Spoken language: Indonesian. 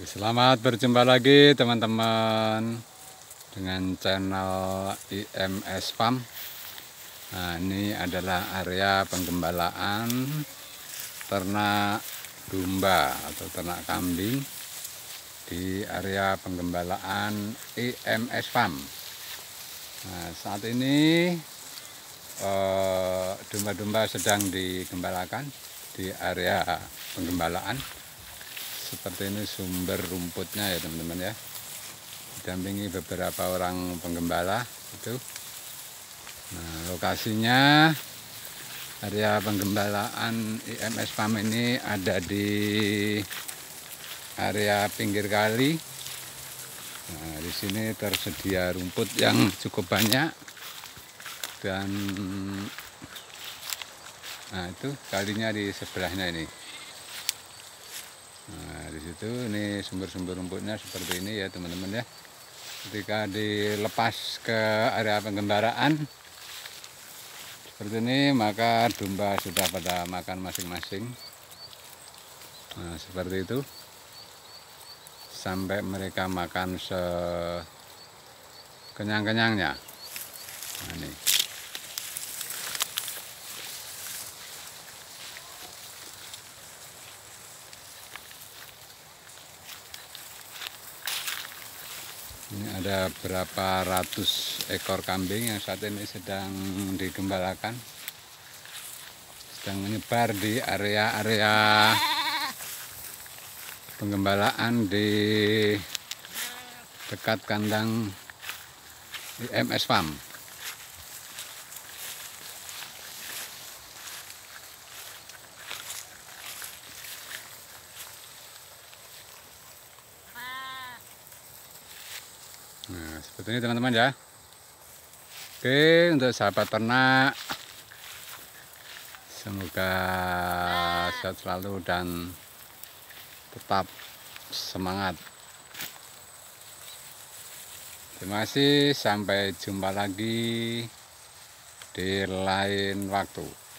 Selamat berjumpa lagi teman-teman dengan channel IMS Farm. Nah, ini adalah area penggembalaan ternak domba atau ternak kambing di area penggembalaan IMS Farm. Nah, saat ini eh, domba-domba sedang digembalakan di area penggembalaan seperti ini sumber rumputnya ya teman-teman ya. Didampingi beberapa orang penggembala itu. Nah lokasinya area penggembalaan IMS Farm ini ada di area pinggir kali. Nah di sini tersedia rumput yang cukup banyak. Dan nah itu kalinya di sebelahnya ini Nah, di situ ini sumber-sumber rumputnya seperti ini ya teman-teman ya. Ketika dilepas ke area penggembaraan seperti ini maka domba sudah pada makan masing-masing. Nah, seperti itu. Sampai mereka makan sekenyang-kenyangnya. Nah, ini. Ini ada berapa ratus ekor kambing yang saat ini sedang digembalakan. Sedang menyebar di area-area penggembalaan di dekat kandang IMS Farm. Nah, seperti ini teman-teman ya. Oke, untuk sahabat ternak semoga sehat selalu dan tetap semangat. Terima kasih, sampai jumpa lagi di lain waktu.